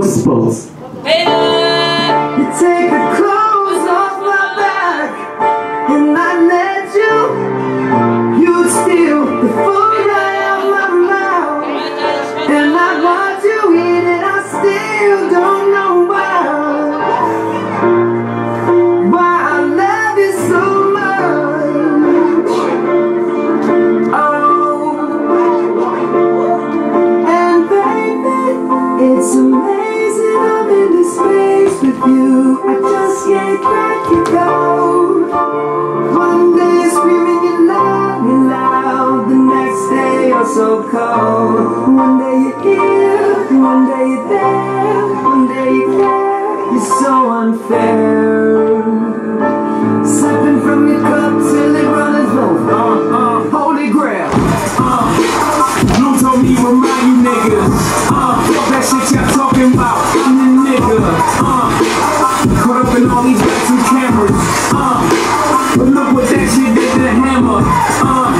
book. Hey! You take a back you go. Caught up in all these lights cameras. Uh, but look what that shit did to the hammer. Uh,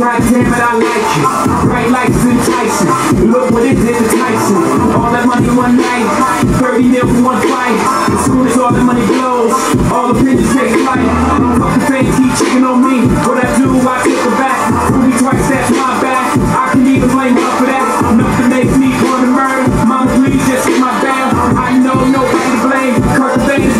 God damn it, I like it. Right life's enticing. Look what it did to Tyson. All that money one night. 30 mil for one fight. As soon as all the money blows, all the pigeons take flight. Fucking fake, keep checking on me. What I do, I take it back. Ruby twice, that's my back. I can even blame up for that. Nothing things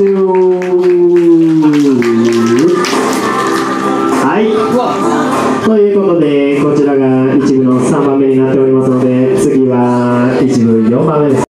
よ。はい。ということでこちらが一部の3番目になっておりますので次は一部4番目です。